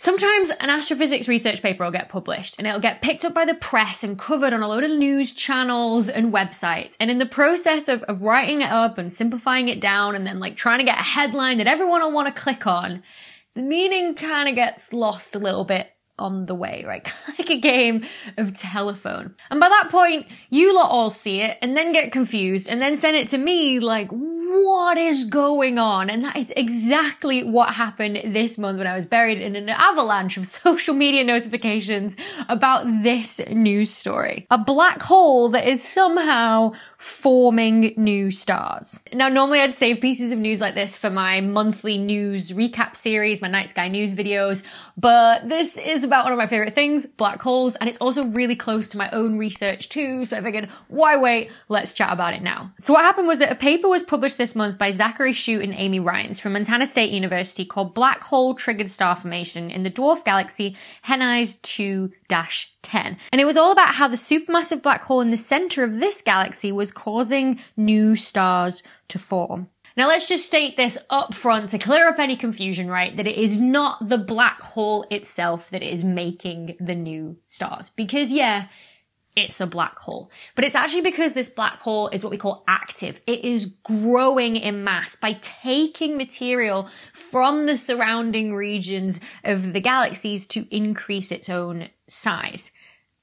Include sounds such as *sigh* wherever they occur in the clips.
Sometimes an astrophysics research paper will get published and it'll get picked up by the press and covered on a load of news channels and websites. And in the process of, of writing it up and simplifying it down and then like trying to get a headline that everyone will want to click on, the meaning kind of gets lost a little bit on the way, right? *laughs* like a game of telephone. And by that point, you lot all see it and then get confused and then send it to me like, what is going on? And that is exactly what happened this month when I was buried in an avalanche of *laughs* social media notifications about this news story. A black hole that is somehow forming new stars. Now, normally I'd save pieces of news like this for my monthly news recap series, my Night Sky News videos, but this is about one of my favorite things, black holes, and it's also really close to my own research too, so I figured, why wait? Let's chat about it now. So what happened was that a paper was published this month by Zachary Schutte and Amy Reines from Montana State University called Black Hole Triggered Star Formation in the dwarf galaxy Henize 2 10. And it was all about how the supermassive black hole in the center of this galaxy was causing new stars to form. Now let's just state this up front to clear up any confusion, right? That it is not the black hole itself that is making the new stars. Because yeah, it's a black hole. But it's actually because this black hole is what we call active. It is growing in mass by taking material from the surrounding regions of the galaxies to increase its own size.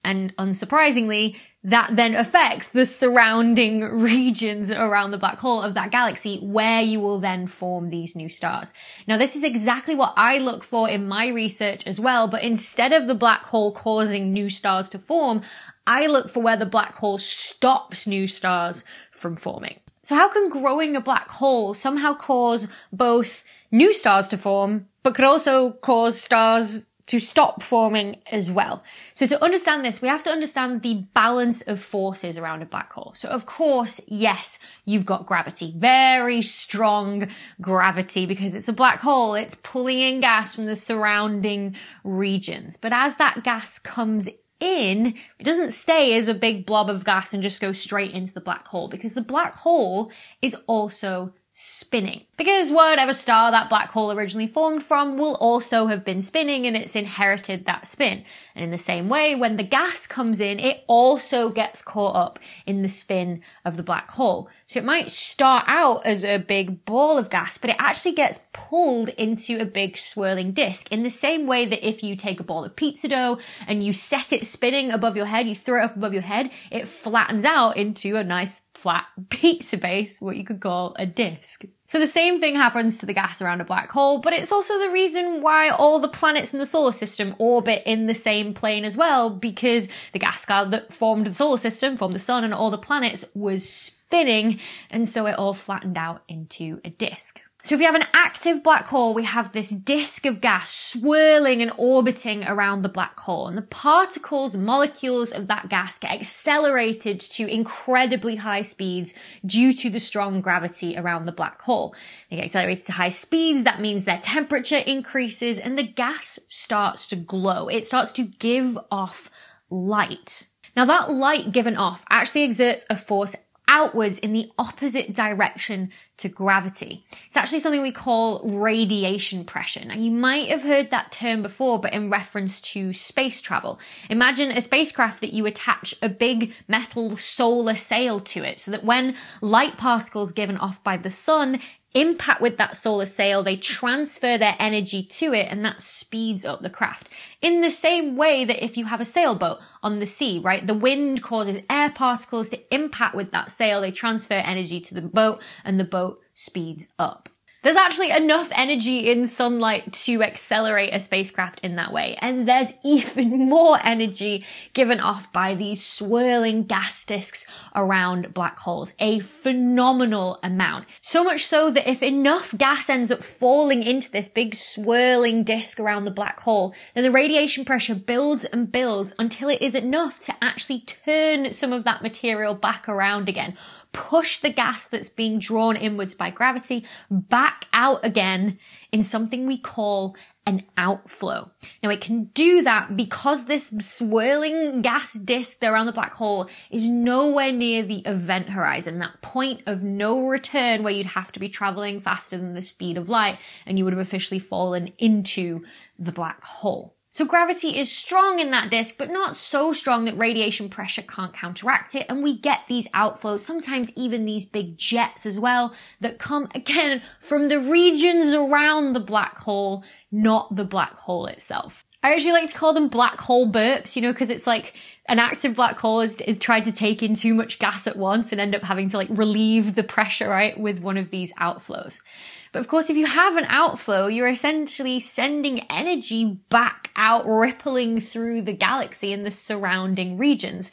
And unsurprisingly, that then affects the surrounding *laughs* regions around the black hole of that galaxy where you will then form these new stars. Now, this is exactly what I look for in my research as well, but instead of the black hole causing new stars to form, I look for where the black hole stops new stars from forming. So how can growing a black hole somehow cause both new stars to form, but could also cause stars to stop forming as well. So to understand this, we have to understand the balance of forces around a black hole. So of course, yes, you've got gravity, very strong gravity because it's a black hole. It's pulling in gas from the surrounding regions. But as that gas comes in, it doesn't stay as a big blob of gas and just go straight into the black hole because the black hole is also spinning. Because whatever star that black hole originally formed from will also have been spinning and it's inherited that spin. And in the same way, when the gas comes in, it also gets caught up in the spin of the black hole. So it might start out as a big ball of gas, but it actually gets pulled into a big swirling disc in the same way that if you take a ball of pizza dough and you set it spinning above your head, you throw it up above your head, it flattens out into a nice flat *laughs* pizza base, what you could call a disc. So the same thing happens to the gas around a black hole, but it's also the reason why all the planets in the solar system orbit in the same plane as well, because the gas cloud that formed the solar system, formed the sun and all the planets, was spinning, and so it all flattened out into a disk. So if you have an active black hole, we have this disk of gas swirling and orbiting around the black hole. And the particles, the molecules of that gas get accelerated to incredibly high speeds due to the strong gravity around the black hole. They get accelerated to high speeds. That means their temperature increases and the gas starts to glow. It starts to give off light. Now that light given off actually exerts a force outwards in the opposite direction to gravity. It's actually something we call radiation pressure. Now you might have heard that term before, but in reference to space travel. Imagine a spacecraft that you attach a big metal solar sail to it so that when light particles given off by the sun impact with that solar sail, they transfer their energy to it and that speeds up the craft. In the same way that if you have a sailboat on the sea, right, the wind causes air particles to impact with that sail, they transfer energy to the boat and the boat speeds up. There's actually enough energy in sunlight to accelerate a spacecraft in that way. And there's *laughs* even more energy given off by these swirling gas disks around black holes. A phenomenal amount. So much so that if enough gas ends up falling into this big swirling disk around the black hole, then the radiation pressure builds and builds until it is enough to actually turn some of that material back around again push the gas that's being drawn inwards by gravity back out again in something we call an outflow. Now it can do that because this swirling gas disk around the black hole is nowhere near the event horizon, that point of no return where you'd have to be traveling faster than the speed of light and you would have officially fallen into the black hole. So gravity is strong in that disk, but not so strong that radiation pressure can't counteract it. And we get these outflows, sometimes even these big jets as well, that come *laughs* again from the regions around the black hole, not the black hole itself. I actually like to call them black hole burps, you know, because it's like an active black hole is, is tried to take in too much gas at once and end up having to like relieve the pressure, right, with one of these outflows. But of course, if you have an outflow, you're essentially sending energy back out, rippling through the galaxy and the surrounding regions.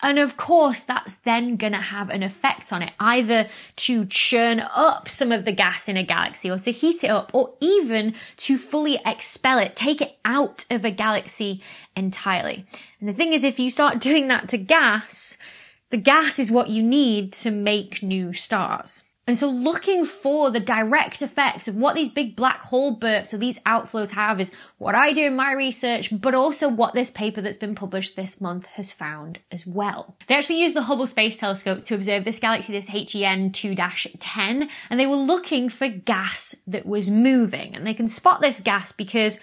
And of course, that's then going to have an effect on it, either to churn up some of the gas in a galaxy or to heat it up or even to fully expel it, take it out of a galaxy entirely. And the thing is, if you start doing that to gas, the gas is what you need to make new stars. And so looking for the direct effects of what these big black hole burps or these outflows have is what I do in my research, but also what this paper that's been published this month has found as well. They actually used the Hubble Space Telescope to observe this galaxy, this HEN 2-10, and they were looking for gas that was moving. And they can spot this gas because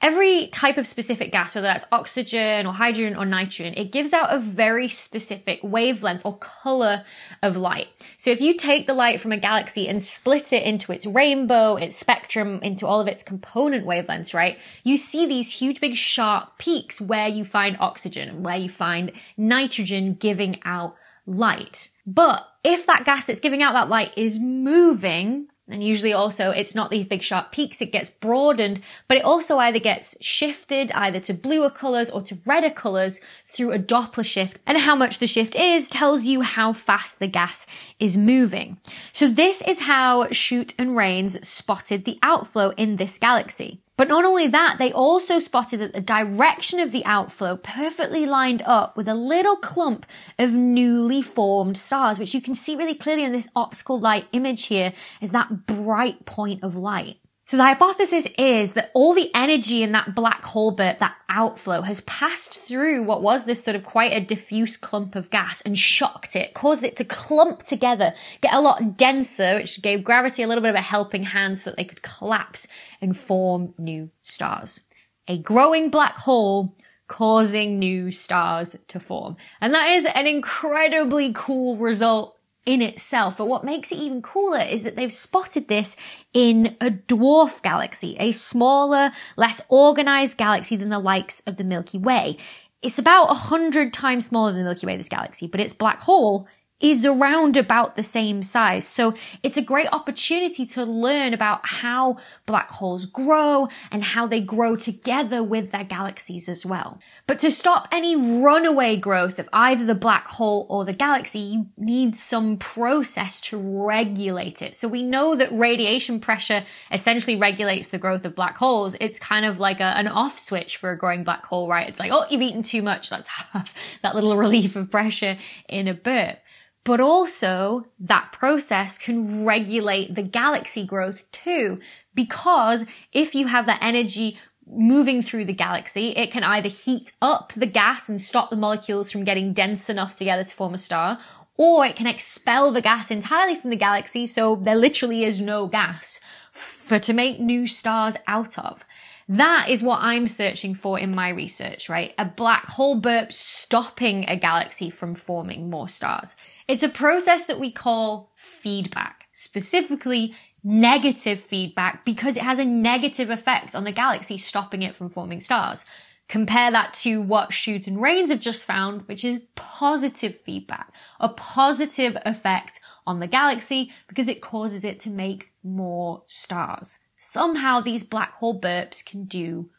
Every type of specific gas, whether that's oxygen or hydrogen or nitrogen, it gives out a very specific wavelength or color of light. So if you take the light from a galaxy and split it into its rainbow, its spectrum, into all of its component wavelengths, right? You see these huge big sharp peaks where you find oxygen and where you find nitrogen giving out light. But if that gas that's giving out that light is moving, and usually also it's not these big sharp peaks, it gets broadened, but it also either gets shifted either to bluer colors or to redder colors through a Doppler shift. And how much the shift is tells you how fast the gas is moving. So this is how Schutte and Reines spotted the outflow in this galaxy. But not only that, they also spotted that the direction of the outflow perfectly lined up with a little clump of newly formed stars, which you can see really clearly in this optical light image here is that bright point of light. So the hypothesis is that all the energy in that black hole burp, that outflow, has passed through what was this sort of quite a diffuse clump of gas and shocked it, caused it to clump together, get a lot denser, which gave gravity a little bit of a helping hand so that they could collapse and form new stars. A growing black hole causing new stars to form. And that is an incredibly cool result in itself. But what makes it even cooler is that they've spotted this in a dwarf galaxy, a smaller, less organized galaxy than the likes of the Milky Way. It's about a hundred times smaller than the Milky Way, this galaxy, but its black hole is around about the same size. So it's a great opportunity to learn about how black holes grow and how they grow together with their galaxies as well. But to stop any runaway growth of either the black hole or the galaxy, you need some process to regulate it. So we know that radiation pressure essentially regulates the growth of black holes. It's kind of like a, an off switch for a growing black hole, right? It's like, oh, you've eaten too much. Let's *laughs* have that little *laughs* relief of pressure in a burp but also that process can regulate the galaxy growth too. Because if you have that energy moving through the galaxy, it can either heat up the gas and stop the molecules from getting dense enough together to form a star, or it can expel the gas entirely from the galaxy so there literally is no gas for to make new stars out of. That is what I'm searching for in my research, right? A black hole burp stopping a galaxy from forming more stars. It's a process that we call feedback, specifically negative feedback because it has a negative effect on the galaxy, stopping it from forming stars. Compare that to what Schutte and Reines have just found, which is positive feedback, a positive effect on the galaxy because it causes it to make more stars. Somehow these black hole burps can do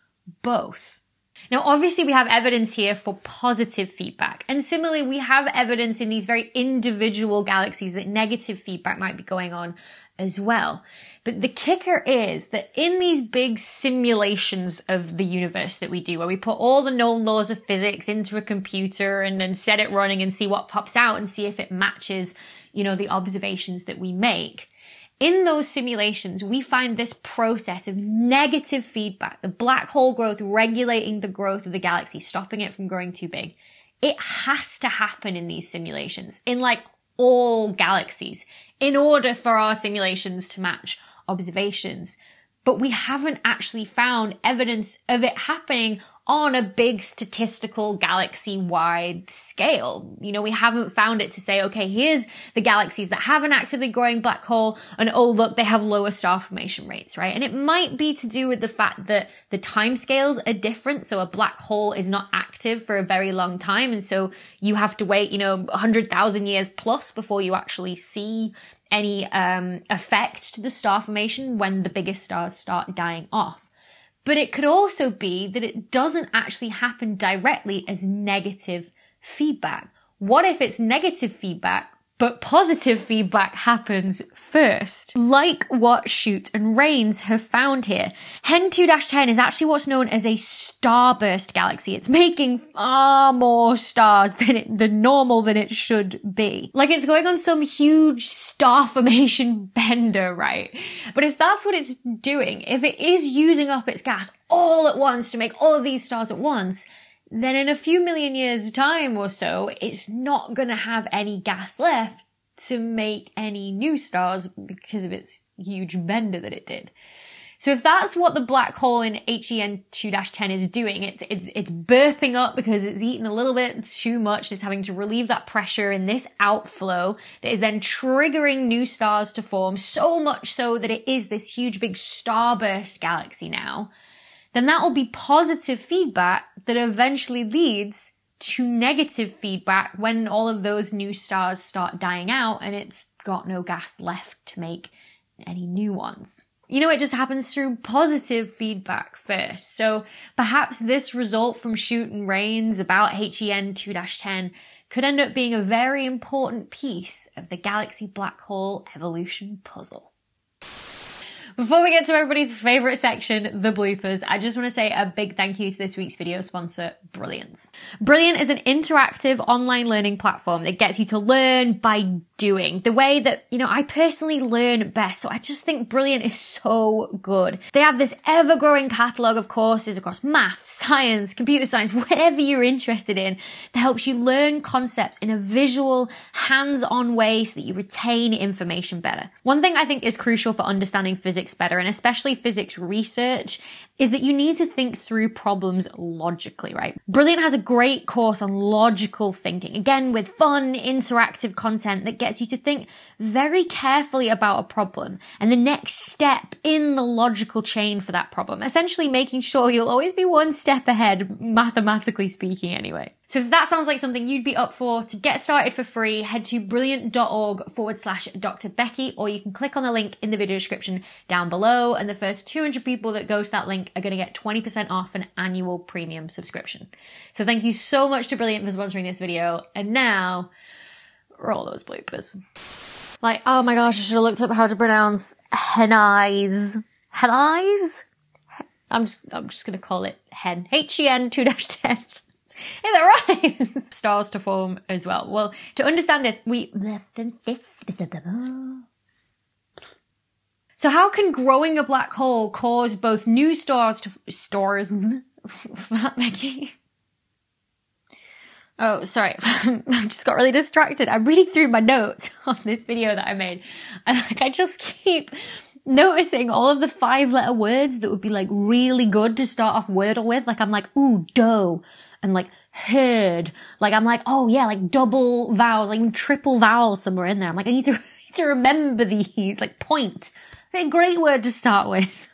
both. Now, obviously we have evidence here for positive feedback. And similarly, we have evidence in these very individual galaxies that negative feedback might be going on as well. But the kicker is that in these big simulations of the universe that we do, where we put all the known laws of physics into a computer and then set it running and see what pops out and see if it matches, you know, the observations that we make, In those simulations, we find this process of negative feedback, the black hole growth regulating the growth of the galaxy, stopping it from growing too big. It has to happen in these simulations, in like all galaxies, in order for our simulations to match observations. But we haven't actually found evidence of it happening on a big statistical galaxy wide scale. You know, we haven't found it to say, okay, here's the galaxies that have an actively growing black hole and oh, look, they have lower star formation rates, right? And it might be to do with the fact that the timescales are different. So a black hole is not active for a very long time. And so you have to wait, you know, 100,000 years plus before you actually see any um, effect to the star formation when the biggest stars start dying off. But it could also be that it doesn't actually happen directly as negative feedback. What if it's negative feedback but positive feedback happens first, like what Schutte and Reines have found here. Hen 2-10 is actually what's known as a starburst galaxy. It's making far more stars than it, than normal than it should be. Like it's going on some huge star formation *laughs* bender, right? But if that's what it's doing, if it is using up its gas all at once to make all of these stars at once, then in a few million years time or so, it's not going to have any gas left to make any new stars because of its huge bender that it did. So if that's what the black hole in HEN 2-10 is doing, it's, it's, it's burping up because it's eaten a little bit too much. and It's having to relieve that pressure in this outflow that is then triggering new stars to form so much so that it is this huge big starburst galaxy now then that will be positive feedback that eventually leads to negative feedback when all of those new stars start dying out and it's got no gas left to make any new ones. You know, it just happens through positive feedback first. So perhaps this result from Schutte and Reines about HEN 2-10 could end up being a very important piece of the galaxy black hole evolution puzzle. Before we get to everybody's favorite section, the bloopers, I just want to say a big thank you to this week's video sponsor, Brilliant. Brilliant is an interactive online learning platform that gets you to learn by doing the way that, you know, I personally learn best. So I just think Brilliant is so good. They have this ever growing catalogue of courses across math, science, computer science, whatever you're interested in that helps you learn concepts in a visual, hands-on way so that you retain information better. One thing I think is crucial for understanding physics better and especially physics research is that you need to think through problems logically, right? Brilliant has a great course on logical thinking, again, with fun, interactive content that gets you to think very carefully about a problem and the next step in the logical chain for that problem, essentially making sure you'll always be one step ahead, mathematically speaking, anyway. So if that sounds like something you'd be up for, to get started for free, head to brilliant.org forward slash Dr. Becky, or you can click on the link in the video description down below. And the first 200 people that go to that link are going to get 20% off an annual premium subscription. So thank you so much to Brilliant for sponsoring this video. And now, roll those bloopers. Like, oh my gosh, I should have looked up how to pronounce henais. Henais? I'm just, I'm just gonna call it hen. H-E-N 2-10. *laughs* That rhymes. *laughs* Stars to form as well. Well, to understand this, we. *laughs* So how can growing a black hole cause both new stars to stars? What's that, Maggie? Oh, sorry. I just got really distracted. I'm reading through my notes on this video that I made. And like, I just keep noticing all of the five letter words that would be like really good to start off Wordle with. Like, I'm like, ooh, dough and like heard. Like I'm like, oh yeah, like double vowels, like triple vowels somewhere in there. I'm like, I need to, *laughs* to remember these, like point. Great word to start with.